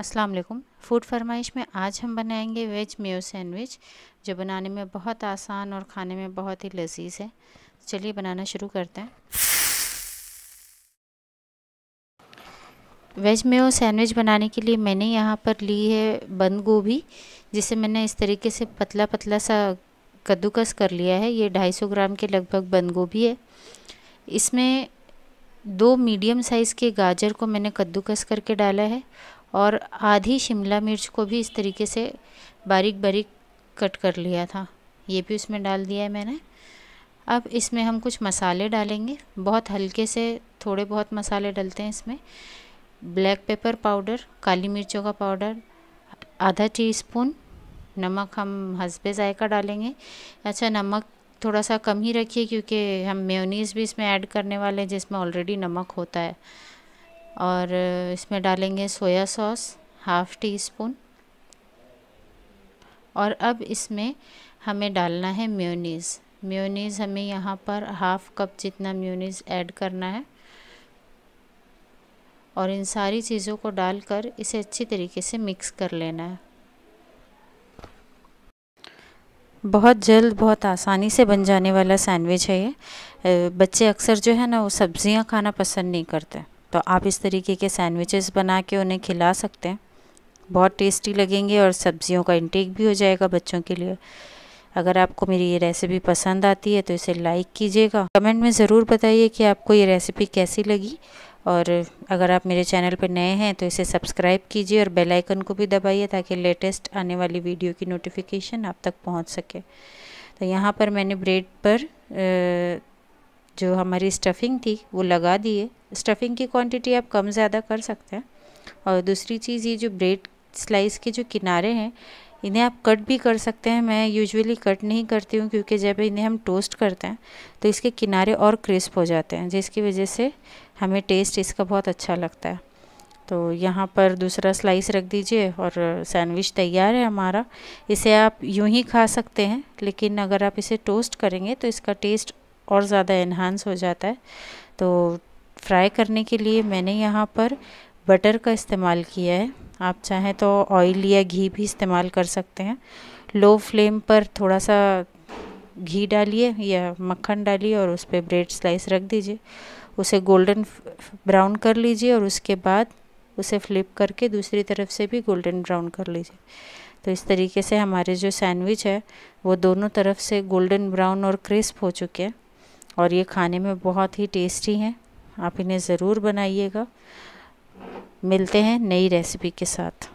अस्सलाम वालेकुम। फ़ूड फरमाइश में आज हम बनाएँगे वेज मेयो सैंडविच, जो बनाने में बहुत आसान और खाने में बहुत ही लजीज है। चलिए बनाना शुरू करते हैं। वेज मेयो सैंडविच बनाने के लिए मैंने यहाँ पर ली है बंद गोभी, जिसे मैंने इस तरीके से पतला पतला सा कद्दूकस कर लिया है। ये 250 ग्राम के लगभग बंद गोभी है। इसमें दो मीडियम साइज़ के गाजर को मैंने कद्दूकस करके डाला है और आधी शिमला मिर्च को भी इस तरीके से बारीक बारीक कट कर लिया था। ये भी उसमें डाल दिया है मैंने। अब इसमें हम कुछ मसाले डालेंगे। बहुत हल्के से थोड़े बहुत मसाले डलते हैं इसमें। ब्लैक पेपर पाउडर, काली मिर्चों का पाउडर, आधा टीस्पून नमक हम हंसबे जायका डालेंगे। अच्छा नमक थोड़ा सा कम ही रखिए क्योंकि हम मेयोनीज़ भी इसमें ऐड करने वाले हैं जिसमें ऑलरेडी नमक होता है। और इसमें डालेंगे soya sauce, half teaspoon. और अब इसमें हमें डालना है म्योनीज़। म्योनीज़ हमें यहाँ पर हाफ़ कप जितना म्योनीज़ ऐड करना है। और इन सारी चीज़ों को डालकर इसे अच्छी तरीके से मिक्स कर लेना है। बहुत जल्द, बहुत आसानी से बन जाने वाला सैंडविच है ये। बच्चे अक्सर जो है ना वो सब्ज़ियाँ खाना पसंद नहीं करते। तो आप इस तरीके के सैंडविचेस बना के उन्हें खिला सकते हैं। बहुत टेस्टी लगेंगे और सब्जियों का इंटेक भी हो जाएगा बच्चों के लिए। अगर आपको मेरी ये रेसिपी पसंद आती है तो इसे लाइक कीजिएगा। कमेंट में ज़रूर बताइए कि आपको ये रेसिपी कैसी लगी। और अगर आप मेरे चैनल पर नए हैं तो इसे सब्सक्राइब कीजिए और बेल आइकन को भी दबाइए ताकि लेटेस्ट आने वाली वीडियो की नोटिफिकेशन आप तक पहुँच सके। तो यहाँ पर मैंने ब्रेड पर जो हमारी स्टफिंग थी, वो लगा दिए। स्टफिंग की क्वांटिटी आप कम ज़्यादा कर सकते हैं। और दूसरी चीज़, ये जो ब्रेड स्लाइस के जो किनारे हैं, इन्हें आप कट भी कर सकते हैं। मैं यूजुअली कट नहीं करती हूँ, क्योंकि जब इन्हें हम टोस्ट करते हैं तो इसके किनारे और क्रिस्प हो जाते हैं, जिसकी वजह से हमें टेस्ट इसका बहुत अच्छा लगता है। तो यहाँ पर दूसरा स्लाइस रख दीजिए और सैंडविच तैयार है हमारा। इसे आप यूँ ही खा सकते हैं, लेकिन अगर आप इसे टोस्ट करेंगे तो इसका टेस्ट और ज़्यादा इन्हांस हो जाता है। तो फ्राई करने के लिए मैंने यहाँ पर बटर का इस्तेमाल किया है। आप चाहें तो ऑयल या घी भी इस्तेमाल कर सकते हैं। लो फ्लेम पर थोड़ा सा घी डालिए या मक्खन डालिए और उस पर ब्रेड स्लाइस रख दीजिए। उसे गोल्डन ब्राउन कर लीजिए और उसके बाद उसे फ्लिप करके दूसरी तरफ़ से भी गोल्डन ब्राउन कर लीजिए। तो इस तरीके से हमारे जो सैंडविच है, वो दोनों तरफ़ से गोल्डन ब्राउन और क्रिस्प हो चुके हैं। और ये खाने में बहुत ही टेस्टी हैं। आप इन्हें ज़रूर बनाइएगा। मिलते हैं नई रेसिपी के साथ।